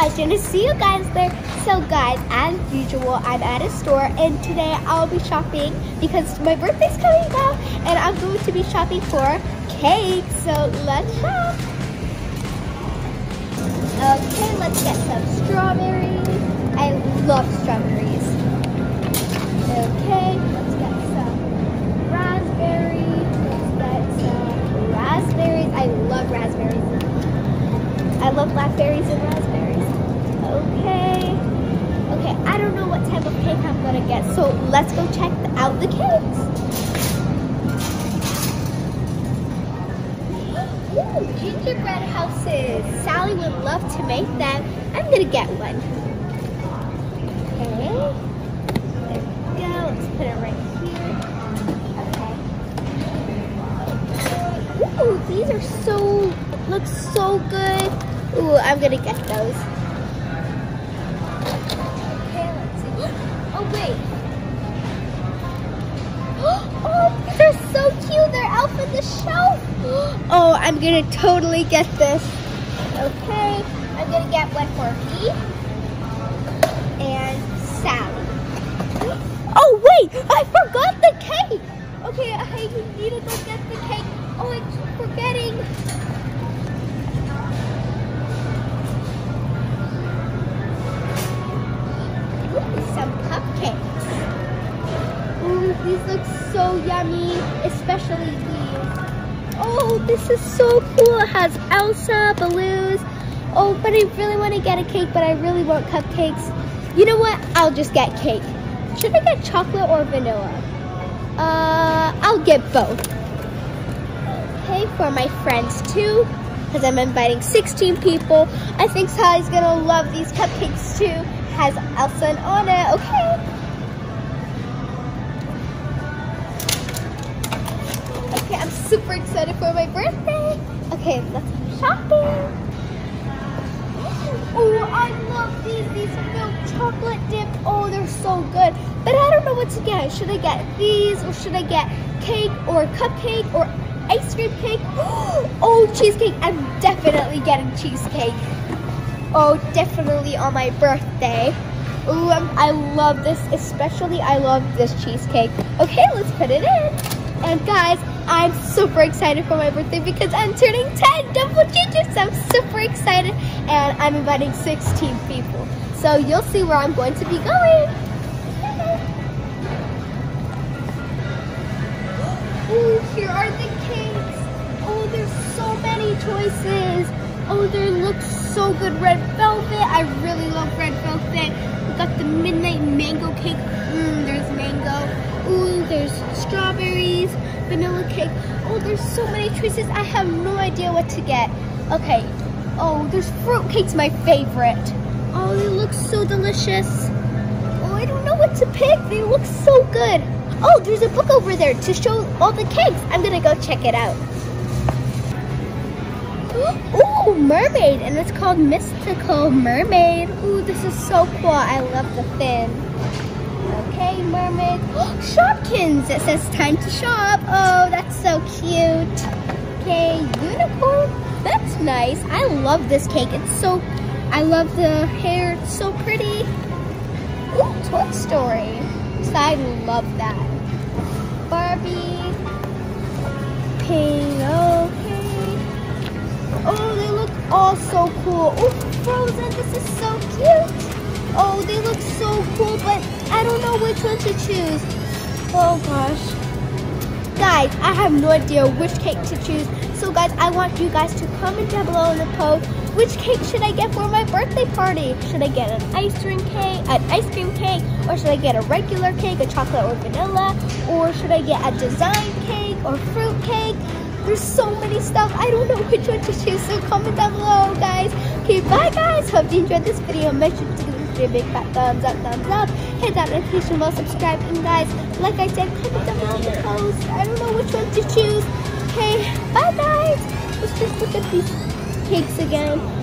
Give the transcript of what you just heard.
I didn't see you guys there. So guys, as usual, I'm at a store and today I'll be shopping because my birthday's coming up and I'm going to be shopping for cake. So let's shop. Okay, let's get some strawberries. I love strawberries. Okay, let's get some raspberries. Let's get some raspberries. I love raspberries. I love blackberries and raspberries. Okay. Okay, I don't know what type of cake I'm gonna get, so let's go check out the cakes. Ooh, gingerbread houses. Sally would love to make them. I'm gonna get one. Okay. There we go. Let's put it right here. Okay. Ooh, these are so, look so good. Ooh, I'm gonna get those. I'm gonna totally get this. Okay, I'm gonna get one for me and Sally. Oh wait, I forgot the cake. Okay, I need to go get the cake. Oh, I keep forgetting. Some cupcakes. Ooh, these look so yummy, especially these. This is so cool. It has Elsa, balloons. Oh, but I really want to get a cake, but I really want cupcakes. You know what? I'll just get cake. Should I get chocolate or vanilla? Uh, I'll get both. Okay, for my friends too, because I'm inviting 16 people. I think Sally's gonna love these cupcakes too. Has Elsa and Anna, okay. Super excited for my birthday. Okay, let's go shopping. Oh, I love these. These milk chocolate dip. Oh, they're so good. But I don't know what to get. Should I get these or should I get cake or cupcake or ice cream cake? Oh, cheesecake. I'm definitely getting cheesecake. Oh, definitely on my birthday. Ooh, I love this. Especially, I love this cheesecake. Okay, let's put it in. And guys, I'm super excited for my birthday because I'm turning 10 double digits. I'm super excited and I'm inviting 16 people. So you'll see where I'm going to be going. Ooh, here are the cakes. Oh, there's so many choices. Oh, they look so good. Red velvet. I really love red velvet. We got the midnight mango cake. Mmm, there's mango. Ooh, there's strawberries, vanilla cake. Oh, there's so many choices. I have no idea what to get. Okay. Oh, there's fruit cake's my favorite. Oh, they look so delicious. Oh, I don't know what to pick. They look so good. Oh, there's a book over there to show all the cakes. I'm gonna go check it out. Ooh, mermaid, and it's called Mystical Mermaid. Ooh, this is so cool. I love the fin. Okay, mermaid. Shopkins, it says time to shop. Oh, that's so cute. Okay, unicorn. That's nice. I love this cake. It's so, I love the hair. It's so pretty. Ooh, Toy Story. So I love that. Barbie. Pink, okay. Oh, they look all so cool. Oh, Frozen, this is so cute. Oh, they look so cool, but I don't know which one to choose. Oh gosh. Guys, I have no idea which cake to choose. So guys, I want you guys to comment down below in the post which cake should I get for my birthday party? Should I get an ice cream cake, an ice cream cake, or should I get a regular cake, a chocolate or vanilla, or should I get a design cake or fruit cake? There's so many stuff. I don't know which one to choose, so comment down below, guys. Okay, bye, guys. Hope you enjoyed this video. Make sure to give a big fat thumbs up, thumbs up. Hit that notification bell, subscribe, and guys, like I said, comment down below the post. I don't know which one to choose. Okay, bye, guys. Let's just look at these cakes again.